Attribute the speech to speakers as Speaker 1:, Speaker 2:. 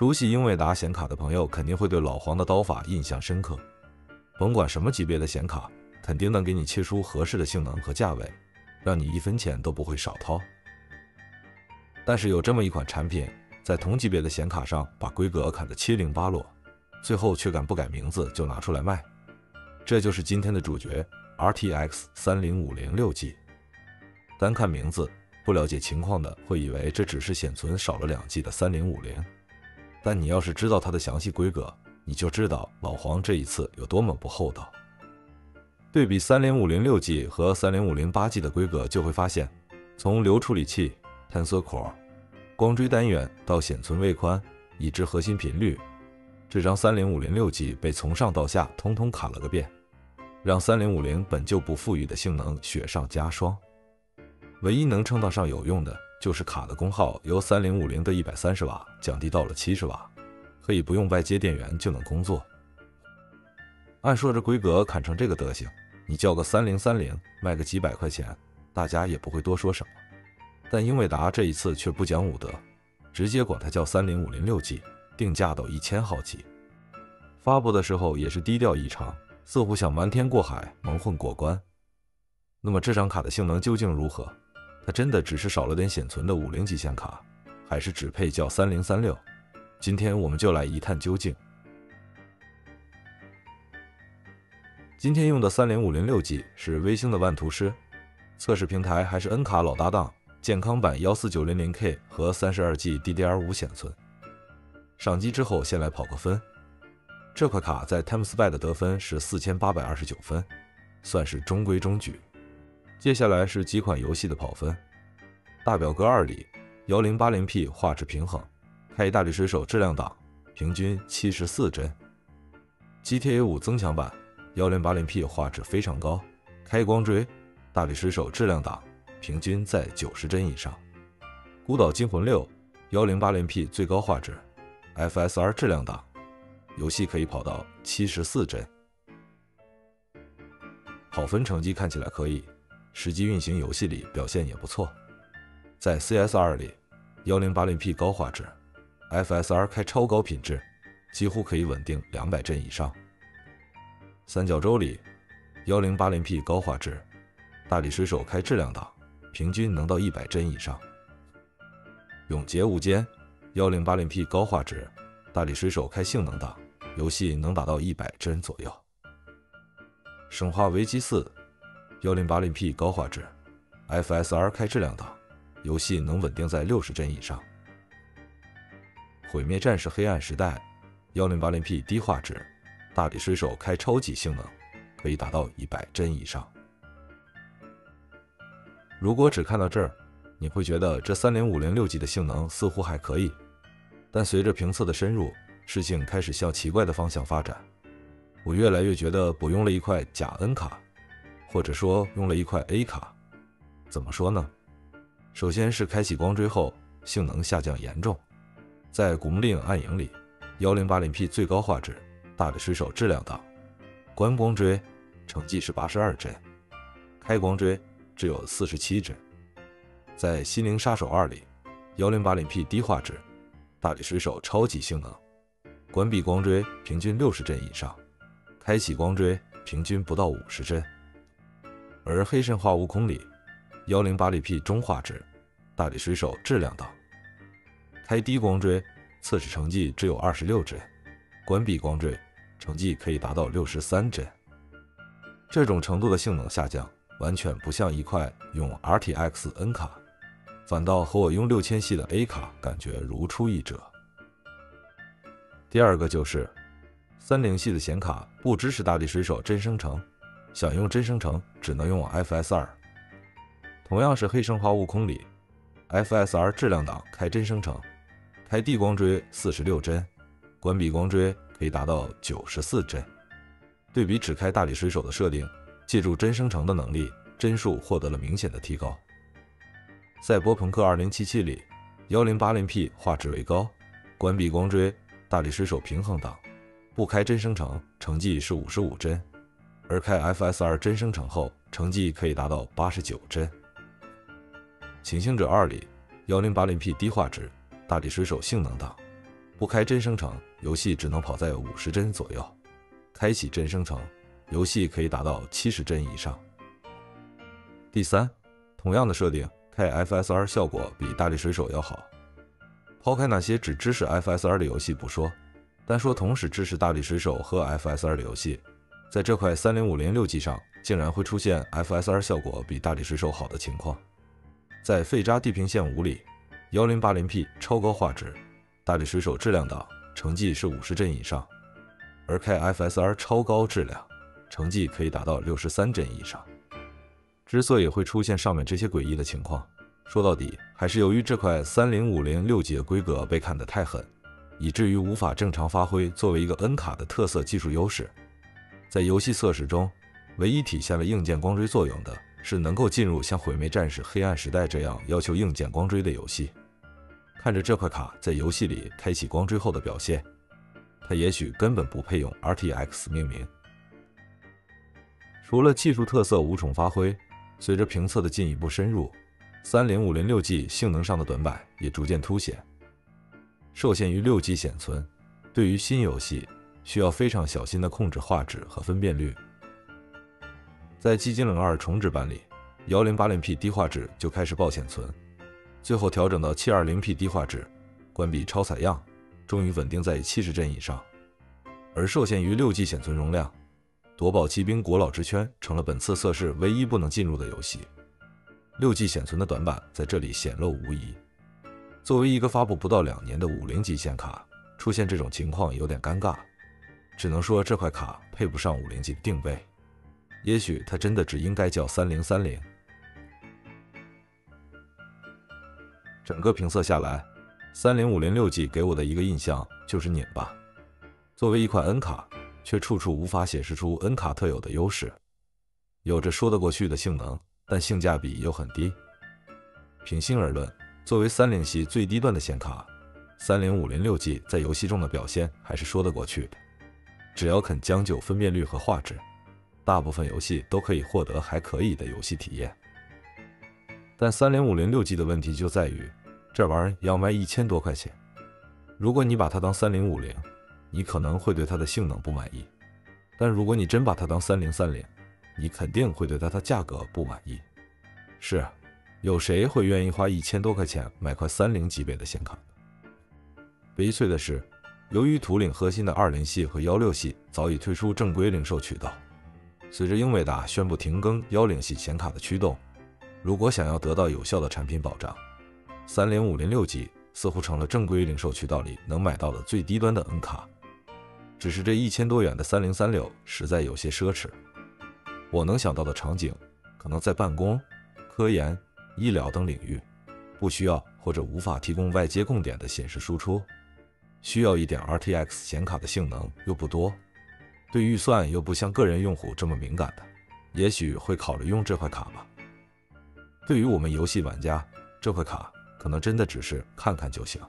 Speaker 1: 熟悉英伟达显卡的朋友肯定会对老黄的刀法印象深刻。甭管什么级别的显卡，肯定能给你切出合适的性能和价位，让你一分钱都不会少掏。但是有这么一款产品，在同级别的显卡上把规格砍得七零八落，最后却敢不改名字就拿出来卖，这就是今天的主角 RTX 三零五零六 G。单看名字，不了解情况的会以为这只是显存少了两 G 的三零五零，但你要是知道它的详细规格，你就知道老黄这一次有多么不厚道。对比三零五零六 G 和三零五零八 G 的规格，就会发现，从流处理器、Tensor Core、光追单元到显存位宽，以至核心频率，这张三零五零六 G 被从上到下通通砍了个遍，让三零五零本就不富裕的性能雪上加霜。唯一能称得上有用的，就是卡的功耗由三零五零的一百三十瓦降低到了七十瓦，可以不用外接电源就能工作。按说这规格砍成这个德行，你叫个三零三零卖个几百块钱，大家也不会多说什么。但英伟达这一次却不讲武德，直接管它叫三零五零六 G，定价到一千好几。发布的时候也是低调异常，似乎想瞒天过海，蒙混过关。那么这张卡的性能究竟如何？它真的只是少了点显存的五零级显卡，还是只配叫三零三六？今天我们就来一探究竟。今天用的三零五零六 G 是微星的万图师，测试平台还是 N 卡老搭档健康版幺四九零零 K 和三十二 G DDR 五显存。上机之后先来跑个分，这块卡在 TimeSpy 的得分是四千八百二十九分，算是中规中矩。接下来是几款游戏的跑分，大表哥二里，幺零八零 P 画质平衡，开大力水手质量档，平均七十四帧。GTA 五增强版，幺零八零 P 画质非常高，开光追，大力水手质量档，平均在九十帧以上。孤岛惊魂六，幺零八零 P 最高画质，FSR 质量档，游戏可以跑到七十四帧。跑分成绩看起来可以。实际运行游戏里表现也不错，在 CS2 里，幺零八零 P 高画质，FSR 开超高品质，几乎可以稳定两百帧以上。三角洲里，幺零八零 P 高画质，大力水手开质量档，平均能到一百帧以上。永劫无间，幺零八零 P 高画质，大力水手开性能档，游戏能达到一百帧左右。生化危机四。幺零八零 P 高画质，FSR 开质量档，游戏能稳定在六十帧以上。毁灭战士黑暗时代，幺零八零 P 低画质，大力水手开超级性能，可以达到一百帧以上。如果只看到这儿，你会觉得这三零五零六 G 的性能似乎还可以，但随着评测的深入，事情开始向奇怪的方向发展。我越来越觉得补用了一块假 N 卡。或者说用了一块 A 卡，怎么说呢？首先是开启光追后性能下降严重，在古墓丽影暗影里，幺零八零 P 最高画质，大力水手质量档，关光追成绩是八十二帧，开光追只有四十七帧。在心灵杀手二里，幺零八零 P 低画质，大力水手超级性能，关闭光追平均六十帧以上，开启光追平均不到五十帧。而黑神话悟空里，幺零八零 P 中画质，大力水手质量档，开低光追测试成绩只有二十六帧，关闭光追成绩可以达到六十三帧。这种程度的性能下降，完全不像一块用 RTX N 卡，反倒和我用六千系的 A 卡感觉如出一辙。第二个就是三零系的显卡不支持大力水手真生成。想用真生成，只能用 FSR。同样是黑神话悟空里，FSR 质量档开真生成，开地光追四十六帧，关闭光追可以达到九十四帧。对比只开大力水手的设定，借助真生成的能力，帧数获得了明显的提高。赛博朋克2077里，1080P 画质为高，关闭光追，大力水手平衡档，不开真生成，成绩是五十五帧。而开 FSR 真生成后，成绩可以达到八十九帧。行星者二里，幺零八零 P 低画质，大力水手性能档，不开真生成，游戏只能跑在五十帧左右；开启真生成，游戏可以达到七十帧以上。第三，同样的设定，开 FSR 效果比大力水手要好。抛开那些只支持 FSR 的游戏不说，单说同时支持大力水手和 FSR 的游戏，在这块三零五零六 G 上，竟然会出现 FSR 效果比大力水手好的情况。在《废渣地平线五》里，幺零八零 P 超高画质，大力水手质量档成绩是五十帧以上，而开 FSR 超高质量，成绩可以达到六十三帧以上。之所以会出现上面这些诡异的情况，说到底，还是由于这块三零五零六 G 的规格被看得太狠，以至于无法正常发挥作为一个 N 卡的特色技术优势。在游戏测试中，唯一体现了硬件光追作用的是能够进入像《毁灭战士：黑暗时代》这样要求硬件光追的游戏。看着这块卡在游戏里开启光追后的表现，它也许根本不配用 RTX 命名。除了技术特色无从发挥，随着评测的进一步深入。三零五零六 G 性能上的短板也逐渐凸显，受限于六 G 显存，对于新游戏需要非常小心的控制画质和分辨率。在《寂静岭二重置版》里，幺零八零 P 低画质就开始爆显存，最后调整到七二零 P 低画质，关闭超采样，终于稳定在七十帧以上。而受限于六 G 显存容量，《夺宝奇兵：国老之圈》成了本次测试唯一不能进入的游戏。六 G 显存的短板在这里显露无遗。作为一个发布不到两年的五零级显卡，出现这种情况有点尴尬，只能说这块卡配不上五零级的定位，也许它真的只应该叫三零三零。整个评测下来，三零五零六 G 给我的一个印象就是拧巴。作为一款 N 卡，却处处无法显示出 N 卡特有的优势，有着说得过去的性能。但性价比又很低。平心而论，作为三零系最低端的显卡，三零五零六 G 在游戏中的表现还是说得过去的。只要肯将就分辨率和画质，大部分游戏都可以获得还可以的游戏体验。但三零五零六 G 的问题就在于，这玩意儿要卖一千多块钱。如果你把它当三零五零，你可能会对它的性能不满意；但如果你真把它当三零三零，你肯定会对它的价格不满意。是，有谁会愿意花一千多块钱买块三零级别的显卡？悲催的是，由于图领核心的二零系和幺六系早已退出正规零售渠道，随着英伟达宣布停更幺零系显卡的驱动，如果想要得到有效的产品保障，三零五零六 G 似乎成了正规零售渠道里能买到的最低端的 N 卡。只是这一千多元的三零三六实在有些奢侈。我能想到的场景，可能在办公、科研、医疗等领域，不需要或者无法提供外接供点的显示输出，需要一点 RTX 显卡的性能又不多，对预算又不像个人用户这么敏感的，也许会考虑用这块卡吧。对于我们游戏玩家，这块卡可能真的只是看看就行。